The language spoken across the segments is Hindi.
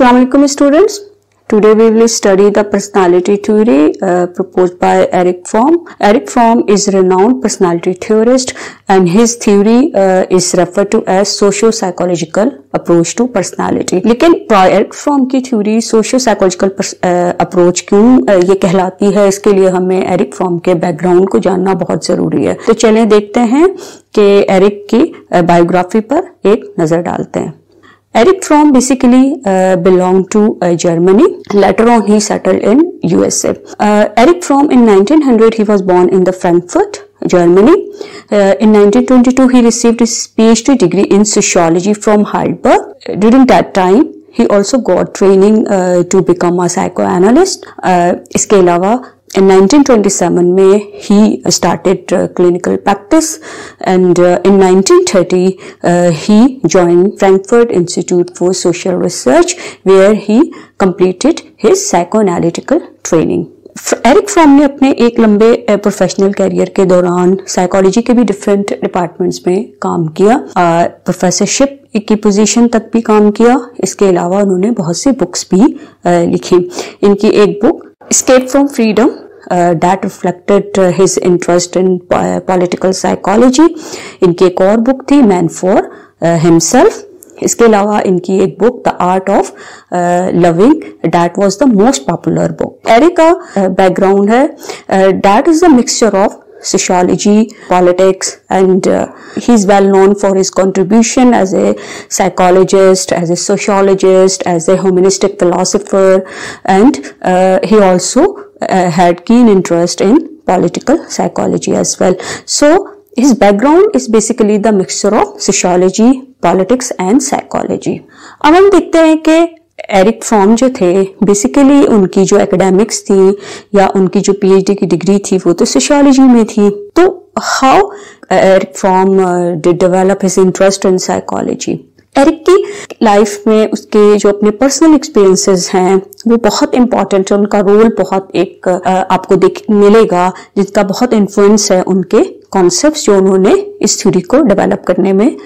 Aslam students today we will study the personality theory proposed by Erich Fromm Erich Fromm is renowned personality theorist and his theory is referred to as socio psychological approach to personality लेकिन एरिक फॉर्म की थ्योरी सोशियो साइकोलॉजिकल अप्रोच क्यों uh, ये कहलाती है, इसके लिए हमें एरिक फॉर्म के बैकग्राउंड को जानना बहुत ज़रूरी है। तो चलें देखते हैं कि एरिक की uh, बायोग्राफी पर एक नज़र डालते हैं। Eric Fromm basically uh, belonged to uh, Germany. Later on, he settled in USA. Uh, Eric Fromm in 1900, he was born in the Frankfurt, Germany. Uh, in 1922, he received his PhD degree in sociology from Heidelberg. During that time, he also got training uh, to become a psychoanalyst. Uh, इसके अलावा in 1927 May he started uh, clinical practice and uh, in 1930 uh, he joined Frankfurt Institute for Social Research where he completed his psychoanalytical training. Erich Fromm ने अपने एक लंबे प्रोफेशनल कैरियर के दौरान साइकोलॉजी के भी डिफरेंट डिपार्टमेंट्स में काम किया प्रोफेसरशिप की पोजीशन तक भी काम किया इसके अलावा उन्होंने बहुत सी बुक्स भी लिखी इनकी एक book Escape from Freedom uh, that reflected uh, his interest in uh, political psychology. इनकी एक और बुक थी मैन फॉर हिमसेल्फ इसके अलावा इनकी एक book the art of loving that was the most popular book array का बैकग्राउंड है. That is the mixture of sociology, politics, and uh, he's well known for his contribution as a psychologist, as a sociologist, as a humanistic philosopher, and uh, he also uh, had keen interest in political psychology as well. So his background is basically the mixture of sociology, politics and psychology. अब हम देखते हैं कि एरिक फॉर्म जो थे बेसिकली उनकी जो एकेडमिक्स थी या उनकी जो पीएचडी की डिग्री थी, वो तो सोशियोलॉजी में थी। तो how Erich Fromm did develop his interest in psychology Erich की लाइफ में उसके जो अपने पर्सनल एक्सपीरियंसेस हैं, वो बहुत इंपॉर्टेंट है। उनका रोल बहुत एक आपको देख, मिलेगा जिसका बहुत इन्फ्लुएंस है उनके कॉन्सेप्ट जो उन्होंने इस थ्योरी को डेवलप करने में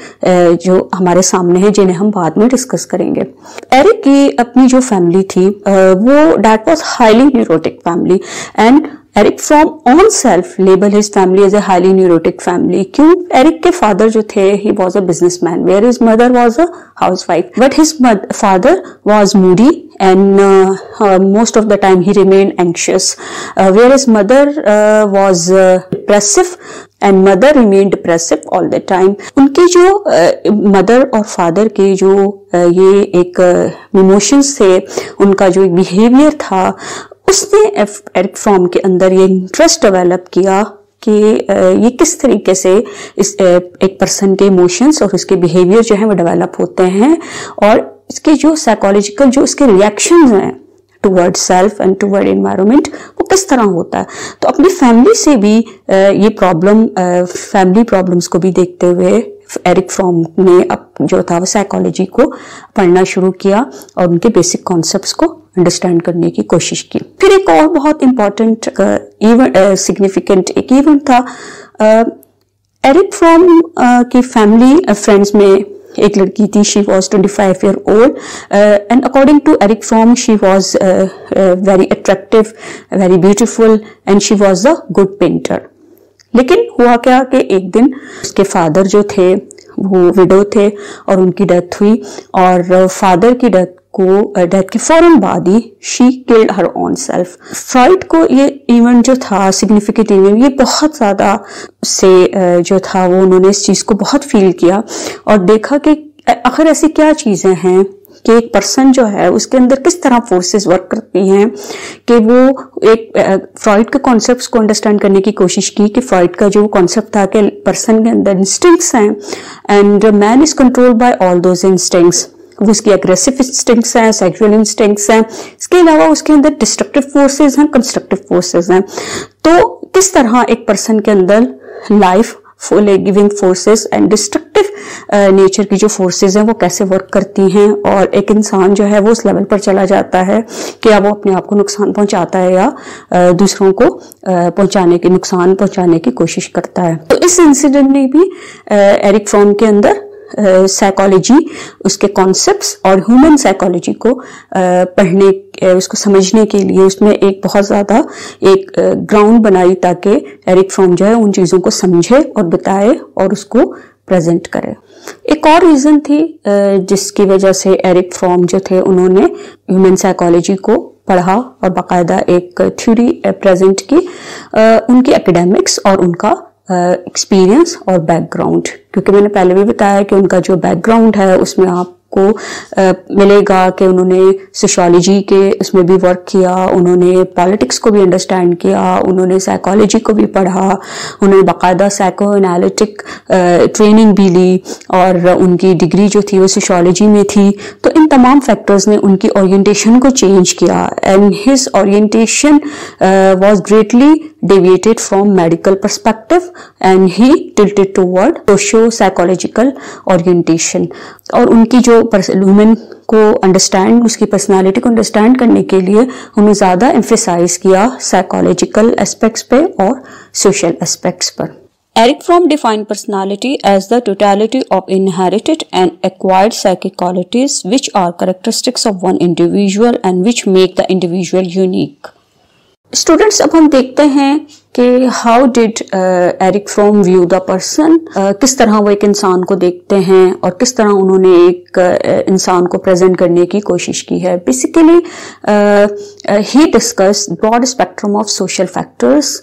जो हमारे सामने है, जिन्हें हम बाद में डिस्कस करेंगे। एरिक की अपनी जो फैमिली थी वो that was highly neurotic family and Erich Fromm on self label his family as a highly neurotic family. क्यों? एरिक के फादर जो थे he was a business man whereas mother was a house wife but his father was moody and uh, uh, most of the time he remained anxious. Uh, whereas mother was depressive and mother remain depressive all the time उनके जो मदर और फादर के जो ये एक इमोशंस थे उनका जो एक बिहेवियर था उसने एरिक फॉर्म के अंदर ये इंटरेस्ट डेवलप किया कि ये किस तरीके से इस एक पर्सन के इमोशंस और उसके बिहेवियर जो है वो डेवलप होते हैं और इसके जो साइकोलॉजिकल जो इसके रिएक्शन हैं toward self and toward environment वो किस तरह होता है? तो अपनी फैमिली से भी ये प्रॉब्लम फैमिली प्रॉब्लम्स को भी देखते हुए एरिक फ्रॉम ने अब जो था वो साइकोलॉजी को पढ़ना शुरू किया और उनके बेसिक कॉन्सेप्ट्स को अंडरस्टैंड करने की कोशिश की। फिर एक और बहुत इंपॉर्टेंट इवेंट सिग्निफिकेंट एक इवेंट था। एरिक फ्रॉम की फैमिली फ्रेंड्स में एक लड़की थी she was twenty five year old and according to Erich Fromm she was very attractive very beautiful and she was a good painter लेकिन हुआ क्या कि एक दिन उसके फादर जो थे, वो विडो थे और उनकी डेथ हुई और फादर की डेथ को डेथ के फ़ौरन बाद ही she killed her on self Freud को ये इवेंट जो था सिग्निफिकेंट इवेंट ये बहुत ज़्यादा से जो था वो उन्होंने इस चीज़ को बहुत फील किया और देखा कि आखिर ऐसी क्या चीज़ें हैं कि एक पर्सन जो है, उसके अंदर किस तरह फोर्सेस वर्क करती हैं कि वो एक फ्रॉइड के कॉन्सेप्ट्स को अंडरस्टैंड करने की कोशिश की कि फ्रॉइड का जो कॉन्सेप्ट था कि पर्सन के अंदर इंस्टिंक्ट्स हैं and man is controlled by all those instincts उसकी एग्रेसिव इंस्टिंक्ट्स हैं सेक्सुअल इंस्टिंक्ट्स हैं। इसके अलावा उसके अंदर डिस्ट्रक्टिव फोर्सेस हैं कंस्ट्रक्टिव फोर्सेस हैं। तो किस तरह एक पर्सन के अंदर life giving forces and destructive nature की जो फोर्सेस हैं वो कैसे वर्क करती हैं? और एक इंसान जो है वो उस लेवल पर चला जाता है कि अब वो अपने आप को नुकसान पहुंचाता है या uh, दूसरों को uh, पहुँचाने के नुकसान पहुँचाने की कोशिश करता है। तो इस इंसिडेंट ने भी एरिक फॉर्म फ्रॉम के अंदर साइकोलॉजी उसके कॉन्सेप्ट्स और ह्यूमन साइकोलॉजी को पढ़ने उसको समझने के लिए उसमें एक बहुत ज़्यादा एक ग्राउंड बनाई ताकि एरिक फ्रॉम जो है उन चीज़ों को समझे और बताए और उसको प्रेजेंट करे। एक और रीज़न थी जिसकी वजह से एरिक फ्रॉम जो थे उन्होंने ह्यूमन साइकोलॉजी को पढ़ा और बाकायदा एक थ्योरी प्रेजेंट की उनकी एकेडमिक्स और उनका एक्सपीरियंस और बैकग्राउंड क्योंकि मैंने पहले भी बताया कि उनका जो बैकग्राउंड है, उसमें आप को मिलेगा कि उन्होंने सोशोलॉजी के उसमें भी वर्क किया, उन्होंने पॉलिटिक्स को भी अंडरस्टैंड किया, उन्होंने साइकोलॉजी को भी पढ़ा, उन्होंने बाकायदा साइको एनालिटिक ट्रेनिंग भी ली और उनकी डिग्री जो थी वो सोशोलॉजी में थी। तो इन तमाम फैक्टर्स ने उनकी ओरिएंटेशन को चेंज किया and his orientation was greatly deviated from medical perspective and he tilted toward socio psychological orientation और उनकी जो वूमेन को अंडरस्टैंड उसकी पर्सनालिटी को अंडरस्टैंड करने के लिए हमें ज़्यादा एम्फेसाइज किया साइकोलॉजिकल एस्पेक्ट्स पे और सोशल एस्पेक्ट्स पर। Erich Fromm defined personality as the totality of inherited and acquired psychic qualities which are characteristics of one individual and which make the individual unique students अब हम देखते हैं कि how did Erich Fromm view the person किस तरह वो एक इंसान को देखते हैं और किस तरह उन्होंने एक uh, इंसान को प्रेजेंट करने की कोशिश की है। Basically he discussed broad spectrum of social factors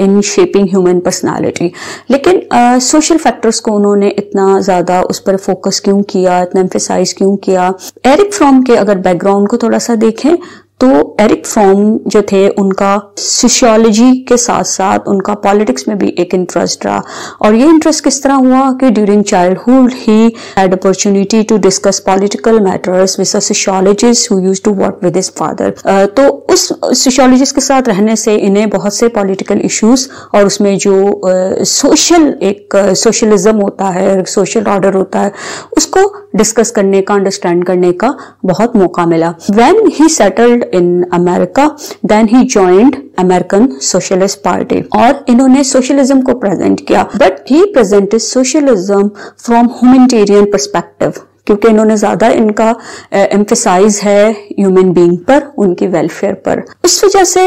in shaping human personality लेकिन सोशल uh, फैक्टर्स को उन्होंने इतना ज़्यादा उस पर फोकस क्यों किया इतना एम्फेसाइज क्यों किया? एरिक फ्रॉम के अगर बैकग्राउंड को थोड़ा सा देखें तो एरिक फॉर्म जो थे, उनका सोशियोलॉजी के साथ साथ उनका पॉलिटिक्स में भी एक इंटरेस्ट रहा। और ये इंटरेस्ट किस तरह हुआ कि during childhood he had opportunity to discuss political matters with sociologist who used to work with his father तो उस सोशियोलॉजिस्ट के साथ रहने से इन्हें बहुत से पॉलिटिकल इश्यूज़ और उसमें जो सोशल एक सोशलिज्म होता है सोशल ऑर्डर होता है, उसको डिस्कस करने का अंडरस्टैंड करने का बहुत मौका मिला। When he settled in America then he joined American socialist party और इन्होंने सोशलिज्म को प्रेजेंट किया। But he presented socialism from humanitarian perspective क्योंकि इन्होंने ज़्यादा इनका एम्फेसाइज है ह्यूमन बीइंग पर, उनकी वेलफेयर पर। इस वजह से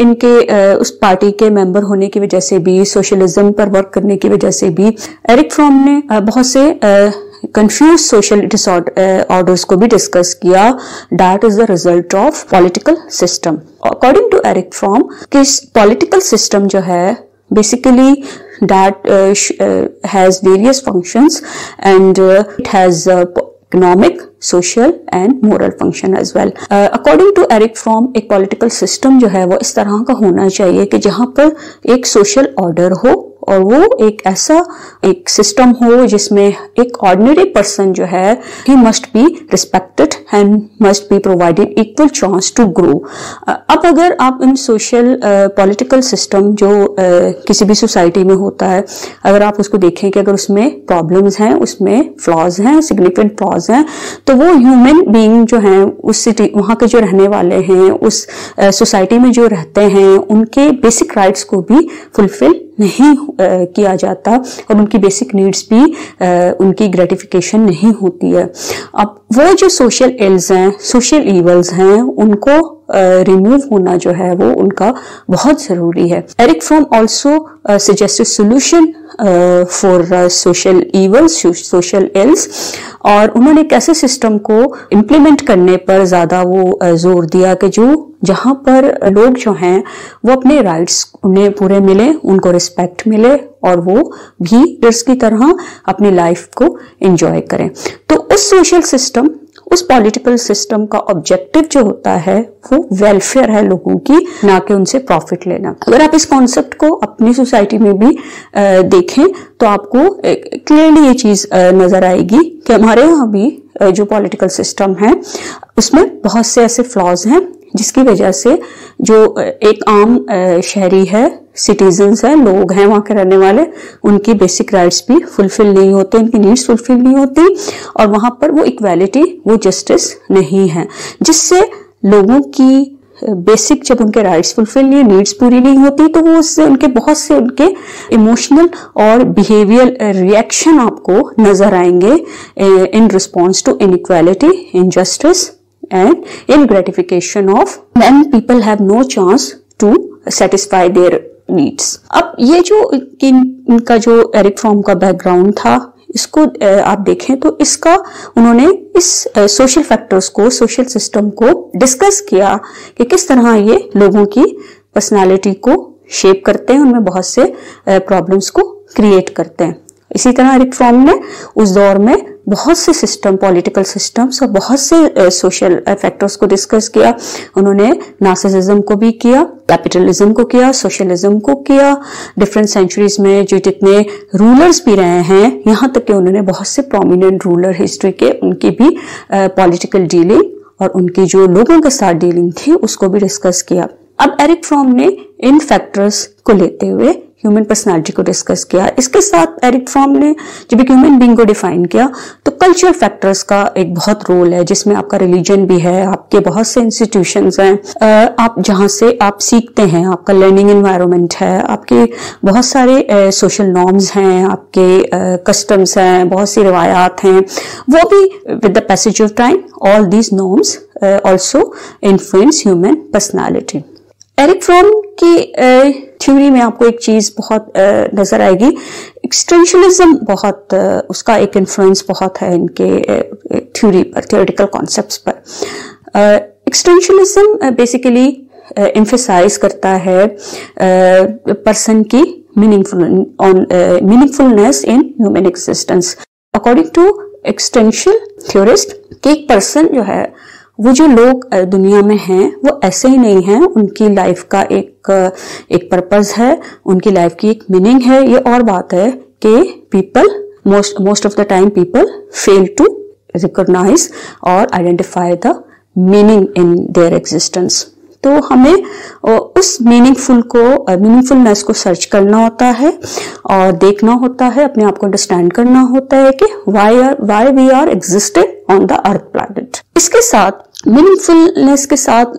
इनके उस पार्टी के मेंबर होने की वजह से भी सोशलिज्म पर वर्क करने की वजह से भी एरिक फ्रॉम ने बहुत से कंफ्यूज सोशल ऑर्डर्स को भी डिस्कस किया. That is the result of political system according to Erich Fromm किस पॉलिटिकल सिस्टम जो है basically that has various functions and it has economic social and moral function as well according to Erich Fromm एक पॉलिटिकल सिस्टम जो है, वो इस तरह का होना चाहिए कि जहाँ पर एक सोशल ऑर्डर हो और वो एक ऐसा एक सिस्टम हो जिसमें एक ऑर्डिनरी पर्सन जो है he must be respected and must be provided equal chance to grow अब अगर आप इन सोशल पॉलिटिकल सिस्टम जो uh, किसी भी सोसाइटी में होता है अगर आप उसको देखें कि अगर उसमें प्रॉब्लम्स हैं उसमें फ्लॉज हैं सिग्निफिकेंट फ्लॉज हैं तो वो ह्यूमन बीइंग जो हैं उस सिटी वहाँ के जो रहने वाले हैं उस सोसाइटी uh, में जो रहते हैं उनके बेसिक राइट्स को भी फुलफिल नहीं किया जाता और उनकी बेसिक नीड्स भी उनकी ग्रेटिफिकेशन नहीं होती है। अब वो जो सोशल एल्स हैं सोशल ईवल्स हैं, उनको रिमूव होना जो है, वो उनका बहुत ज़रूरी है। Erich Fromm also suggested solution for social evils social ills और उन्होंने कैसे सिस्टम को इम्प्लीमेंट करने पर ज़्यादा वो ज़ोर दिया कि जो, जहाँ पर लोग जो हैं, वो अपने राइट्स उन्हें पूरे मिले, उनको रिस्पेक्ट मिले, और वो भी की तरह अपनी लाइफ को एंजॉय करें। तो उस सोशल सिस्टम उस पॉलिटिकल सिस्टम का ऑब्जेक्टिव जो होता है, वो वेलफेयर है लोगों की, ना कि उनसे प्रॉफिट लेना। अगर आप इस कॉन्सेप्ट को अपनी सोसाइटी में भी देखें तो आपको क्लियरली ये चीज़ नज़र आएगी कि हमारे यहाँ भी जो पॉलिटिकल सिस्टम है, उसमें बहुत से ऐसे फ्लॉज हैं जिसकी वजह से जो एक आम शहरी है सिटीजन्स हैं, लोग हैं वहाँ के रहने वाले, उनकी बेसिक राइट्स भी फुलफिल नहीं होते, उनकी नीड्स फुलफिल नहीं होती और वहाँ पर वो इक्वालिटी वो जस्टिस नहीं है। जिससे लोगों की बेसिक जब उनके राइट्स फुलफिल नहीं नीड्स पूरी नहीं होती तो वो उससे उनके, बहुत से उनके इमोशनल और बिहेवियर रिएक्शन आपको नज़र आएँगे in response to inequality injustice and in gratification of when people have no chance to satisfy their needs अब ये जो इनका जो एरिक फॉर्म का बैकग्राउंड था, इसको आप देखें तो इसका उन्होंने इस सोशल फैक्टर्स को सोशल सिस्टम को डिस्कस किया कि किस तरह ये लोगों की पर्सनालिटी को शेप करते हैं, उनमें बहुत से प्रॉब्लम्स को क्रिएट करते हैं। इसी तरह रिक फ्रॉम ने उस दौर में बहुत से सिस्टम पॉलिटिकल सिस्टम्स और बहुत से सोशल uh, फैक्टर्स को डिस्कस किया। उन्होंने नासिज्म को भी किया कैपिटलिज्म को किया सोशलिज्म को किया। डिफरेंट सेंचुरीज में जो जितने रूलर्स भी रहे हैं यहाँ तक कि उन्होंने बहुत से प्रोमिनेंट रूलर हिस्ट्री के उनकी भी पॉलिटिकल uh, डीलिंग और उनकी जो लोगों के साथ डीलिंग थी उसको भी डिस्कस किया। अब एरिक फ्रॉम ने इन फैक्टर्स को लेते हुए ह्यूमन पर्सनालिटी को डिस्कस किया। इसके साथ एरिक फॉर्म ने जब एक ह्यूमन बींग को डिफाइन किया तो कल्चरल फैक्टर्स का एक बहुत रोल है, जिसमें आपका रिलीजन भी है, आपके बहुत से इंस्टीट्यूशन हैं। आप जहाँ से आप सीखते हैं, आपका लर्निंग इन्वायरमेंट है, आपके बहुत सारे सोशल नॉर्म्स हैं, आपके कस्टम्स हैं, बहुत सी रिवायात हैं, वो भी with the passage of time all these norms also influence human personality Erich की थ्योरी में आपको एक चीज़ बहुत नज़र आएगी। एक्सटेंशनलिज्म बहुत उसका एक इन्फ्लुएंस बहुत है इनके थ्योरी पर थियोरिटिकल कॉन्सेप्ट्स पर। एक्सटेंशनलिज्म बेसिकली एम्फेसाइज करता है पर्सन की meaningful on meaningfulness in human existence according to existential theorist एक पर्सन जो है वो जो लोग दुनिया में हैं, वो ऐसे ही नहीं हैं। उनकी लाइफ का एक एक पर्पस है, उनकी लाइफ की एक मीनिंग है। ये और बात है कि people most most of the time people fail to recognise और identify the meaning in their existence तो हमें उस मीनिंगफुल को मीनिंगफुलनेस को सर्च करना होता है और देखना होता है, अपने आप को अंडरस्टैंड करना होता है कि why are why we are existed on the earth planet इसके साथ मीनिंगफुलनेस के साथ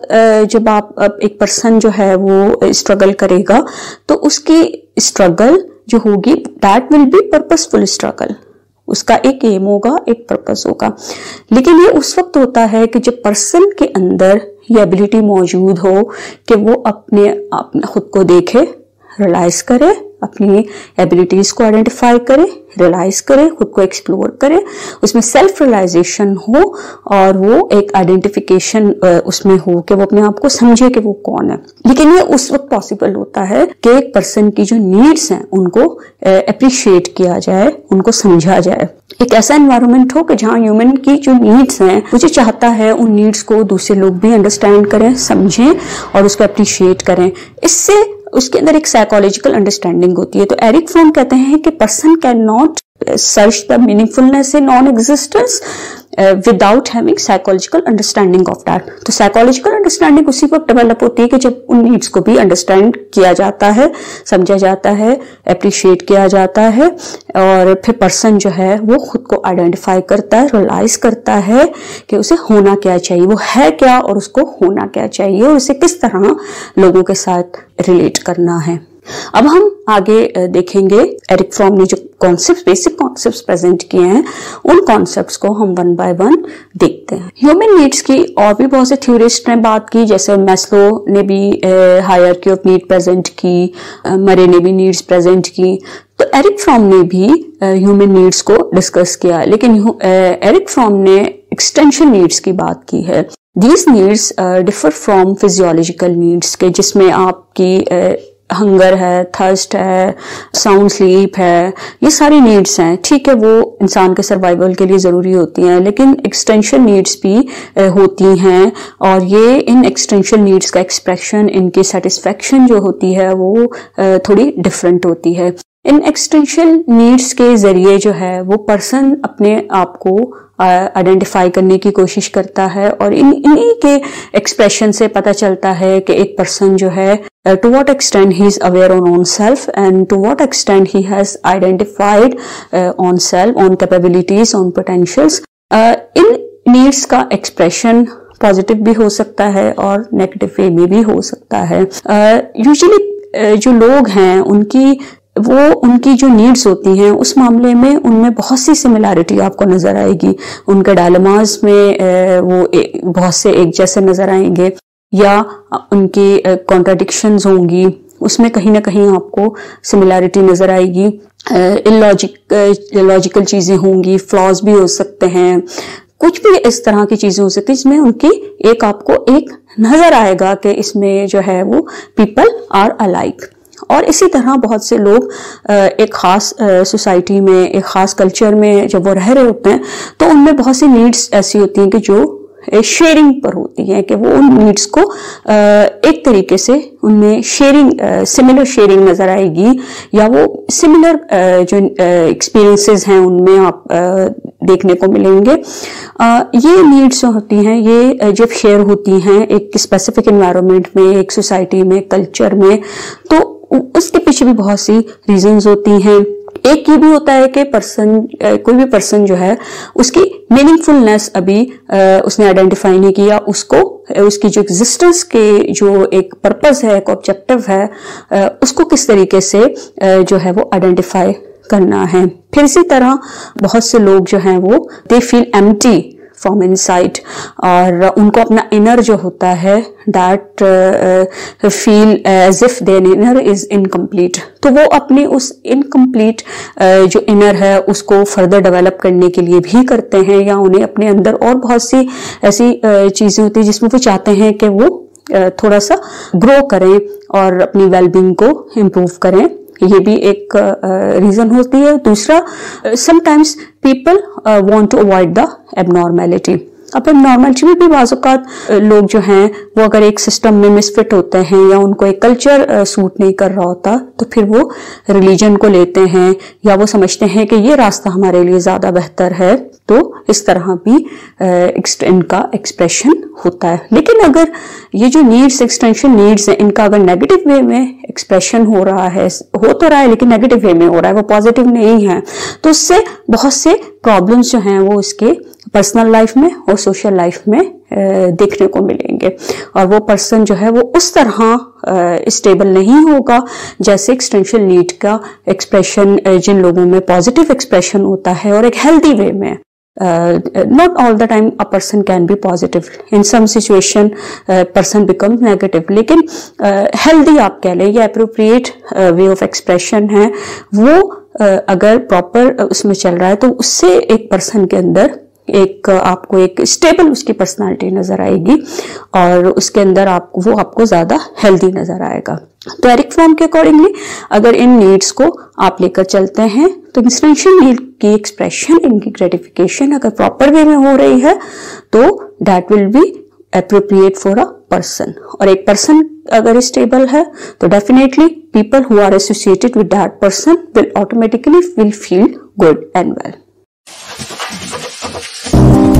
जब आप एक पर्सन जो है वो स्ट्रगल करेगा तो उसकी स्ट्रगल जो होगी that will be purposeful struggle उसका एक एम होगा, एक पर्पस होगा. लेकिन ये उस वक्त होता है कि जब पर्सन के अंदर ये एबिलिटी मौजूद हो कि वो अपने अपने खुद को देखे रियलाइज़ करे, अपनी एबिलिटीज को आइडेंटिफाई करे रियलाइज़ करे, खुद को एक्सप्लोर करे। उसमें सेल्फ रियलाइजेशन हो और वो एक आइडेंटिफिकेशन उसमें हो कि वो अपने आप को समझे कि वो कौन है। लेकिन ये उस वक्त पॉसिबल होता है कि एक पर्सन की जो नीड्स हैं, उनको अप्रिशिएट किया जाए, उनको समझा जाए। एक ऐसा एनवायरमेंट हो कि जहाँ ह्यूमन की जो नीड्स हैं मुझे चाहता है, उन नीड्स को दूसरे लोग भी अंडरस्टैंड करें, समझें और उसको अप्रिशिएट करें। इससे उसके अंदर एक साइकोलॉजिकल अंडरस्टैंडिंग होती है। तो एरिक फ्रॉम कहते हैं कि person can not search the meaningfulness in non existence without having psychological understanding of that तो साइकोलॉजिकल अंडरस्टैंडिंग उसी वक्त डेवलप होती है कि जब उन नीड्स को भी अंडरस्टैंड किया जाता है, समझा जाता है अप्रिशिएट किया जाता है, और फिर पर्सन जो है, वो खुद को आइडेंटिफाई करता है रियलाइज़ करता है कि उसे होना क्या चाहिए, वो है क्या और उसको होना क्या चाहिए, और उसे किस तरह लोगों के साथ रिलेट करना है। अब हम आगे देखेंगे एरिक फ्रॉम ने जो कॉन्सेप्ट बेसिक कॉन्सेप्ट प्रेजेंट किए हैं, उन कॉन्सेप्ट्स को हम वन बाय वन देखते हैं। ह्यूमन नीड्स की और भी बहुत से थ्योरिस्ट ने बात की, जैसे मैस्लो ने भी हायर की ऑफ़ नीड प्रेजेंट की मरे ने भी नीड्स प्रेजेंट की। तो एरिक फ्रॉम ने भी ह्यूमन नीड्स को डिस्कस किया, लेकिन एरिक फ्रॉम ने एक्सटेंशन नीड्स की बात की है। These needs differ from physiological needs के, जिसमें आपकी हंगर है थर्स्ट है साउंड स्लीप है, ये सारी नीड्स हैं। ठीक है, वो इंसान के सर्वाइवल के लिए ज़रूरी होती हैं, लेकिन एक्सटेंशन नीड्स भी होती हैं और ये इन एक्सटेंशन नीड्स का एक्सप्रेशन इनकी सेटिस्फेक्शन जो होती है, वो थोड़ी डिफरेंट होती है। इन एक्सटेंशन नीड्स के ज़रिए जो है, वो पर्सन अपने आप को आइडेंटिफाई करने की कोशिश करता है और इन इन्हीं के एक्सप्रेशन से पता चलता है कि एक पर्सन जो है to what extent he is aware on own self and to what extent he has identified on self on capabilities on potentials in needs का एक्सप्रेशन पॉजिटिव भी हो सकता है और नेगेटिव वे में भी हो सकता है। यूजुअली uh, जो लोग हैं उनकी वो उनकी जो नीड्स होती हैं, उस मामले में उनमें बहुत सी सिमिलैरिटी आपको नज़र आएगी। उनके डायलमास में वो बहुत से एक जैसे नज़र आएँगे, या उनकी कॉन्ट्राडिक्शन होंगी, उसमें कहीं ना कहीं आपको सिमिलैरिटी नज़र आएगी। इलॉजिक लॉजिकल चीज़ें होंगी फ्लॉज भी हो सकते हैं। कुछ भी इस तरह की चीज़ें हो सकती है, जिसमें उनकी एक आपको एक नज़र आएगा कि इसमें जो है वो पीपल आर अलाइक और इसी तरह बहुत से लोग एक ख़ास सोसाइटी में, एक ख़ास कल्चर में जब वो रह रहे होते हैं तो उनमें बहुत सी नीड्स ऐसी होती हैं कि जो शेयरिंग पर होती हैं, कि वो उन नीड्स को एक तरीके से उनमें शेयरिंग सिमिलर शेयरिंग नज़र आएगी, या वो सिमिलर जो एक्सपीरियंसेस हैं उनमें आप देखने को मिलेंगे। ये नीड्स होती हैं, ये जब शेयर होती हैं एक स्पेसिफिक इन्वायरमेंट में, एक सोसाइटी में कल्चर में तो उसके पीछे भी बहुत सी रीजंस होती हैं। एक ये भी होता है कि पर्सन कोई भी पर्सन जो है, उसकी मीनिंगफुलनेस अभी उसने आइडेंटिफाई नहीं किया। उसको उसकी जो एग्जिस्टेंस के जो एक पर्पस है, एक ऑब्जेक्टिव है उसको किस तरीके से जो है वो आइडेंटिफाई करना है। फिर इसी तरह बहुत से लोग जो हैं वो they feel empty from inside और उनको अपना इनर जो होता है that feel as if then inner is incomplete तो वो अपनी उस इनकम्प्लीट uh, जो इनर है उसको फर्दर डेवलप करने के लिए भी करते हैं या उन्हें अपने अंदर और बहुत सी ऐसी uh, चीज़ें होती है जिसमें वो चाहते हैं कि वो uh, थोड़ा सा ग्रो करें और अपनी वेलबींग को इम्प्रूव करें। ये भी एक रीजन uh, होती है। दूसरा sometimes people want to avoid the abnormality अब नॉर्मलिटी में भी बाजुकात लोग जो हैं, वो अगर एक सिस्टम में मिसफिट होते हैं या उनको एक कल्चर सूट नहीं कर रहा होता तो फिर वो रिलीजन को लेते हैं या वो समझते हैं कि ये रास्ता हमारे लिए ज़्यादा बेहतर है। तो इस तरह भी इनका एक्सप्रेशन होता है। लेकिन अगर ये जो नीड्स एक्सटेंशन नीड्स है, इनका अगर नेगेटिव वे में एक्सप्रेशन हो रहा है, हो तो रहा है, लेकिन नेगेटिव वे में हो रहा है, वो पॉजिटिव नहीं है तो उससे बहुत से प्रॉब्लम्स जो हैं, वो इसके पर्सनल लाइफ में और सोशल लाइफ में देखने को मिलेंगे। और वो पर्सन जो है, वो उस तरह स्टेबल नहीं होगा, जैसे एक्सटेंशन नीड का एक्सप्रेशन जिन लोगों में पॉजिटिव एक्सप्रेशन होता है और एक हेल्दी वे में। Not all the time a person can be positive in some situation person become negative लेकिन हेल्दी uh, आप कह लें या अप्रोप्रिएट वे ऑफ़ एक्सप्रेशन है वो uh, अगर प्रॉपर uh, उसमें चल रहा है तो उससे एक पर्सन के अंदर एक, आपको एक स्टेबल उसकी पर्सनालिटी नज़र आएगी और उसके अंदर आप, वो आपको ज़्यादा हेल्दी नज़र आएगा। तो एरिक फॉर्म के अकॉर्डिंगली अगर इन नीड्स को आप लेकर चलते हैं तो इंस्टेंशन नीड की एक्सप्रेशन इनकी ग्रेटिफिकेशन अगर प्रॉपर वे में हो रही है तो that will be appropriate for a person और एक पर्सन अगर स्टेबल है तो definitely people who are associated with that person will automatically will feel good and well Bye.